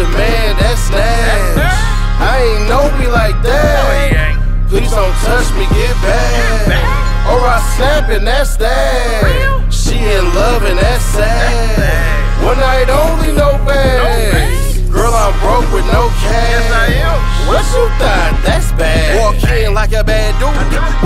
the man that's snatch? I ain't know me like that. Please don't touch me, get back. Or I snap and that's that. She in love and that's sad. One night only, no bags. Girl, I'm broke with no cash.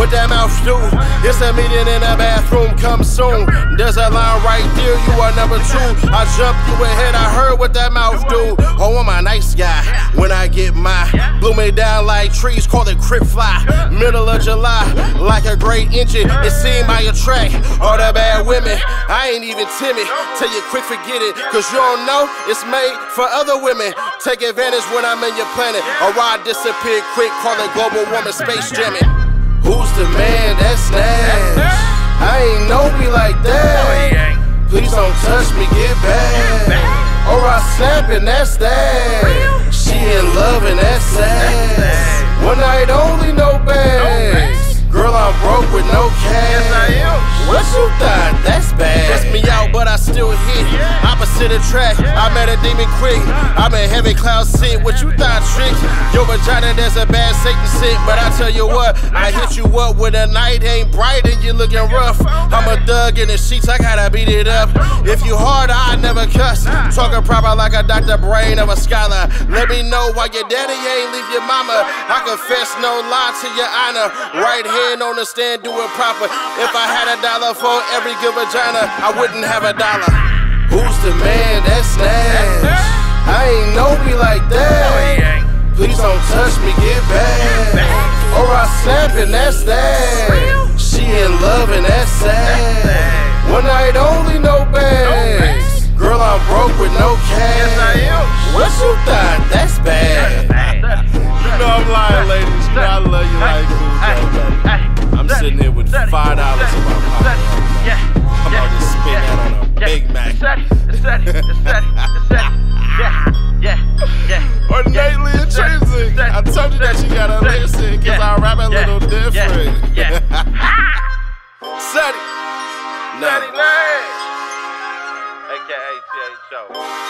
What that mouth do? It's a meeting in the bathroom. Come soon. There's a line right there. You are number two. I jump you ahead. I heard what that mouth do. Oh, I'm a nice guy. When I get my blew me down like trees. Call it crip fly. Middle of July, like a great engine. It seemed I attract all the bad women. I ain't even timid. Tell you quick, forget it. Cause you don't know it's made for other women. Take advantage when I'm in your planet. Or I disappear quick. Call it global warming, space jamming. The man that's snatch? I ain't know me like that. Please don't touch me, get back. Or I snap and that's that. She in love and that's sad. One night only, no bags. Girl, I'm broke with no cash. What you thought? That's bad. Test me out, but I still hit. Opposite the track, I met a demon quick. I'm in heavy cloud sit. What you thought, trick? Your vagina, there's a bad Satan sit. But I tell you what, I hit you up when the night ain't bright and you looking rough. I'm a thug in the sheets, I gotta beat it up. If you hard, I never cuss. Talking proper like a Dr. Brain of a scholar. Let me know why your daddy ain't leave your mama. I confess no lie to your honor. Right hand on the stand, do it proper. If I had a dollar for every good vagina, I wouldn't have a dollar. Who's the man that's snatch? I ain't know me like that. Oh, Please don't touch me, get back. Or I snap and that's that. She in love and that's sad. One night only, no bags. Girl, I'm broke with no cash. What you thought? That's bad. You know I'm lying, ladies. You know I love you like cool, Joe, I'm sitting here with five dollars in my pocket. I'm about to spend that on a Big Mac. Or Nightly Intrinsic. I told you that you gotta listen, cause I rap a little different. Set it. No. AKA T.A. Show.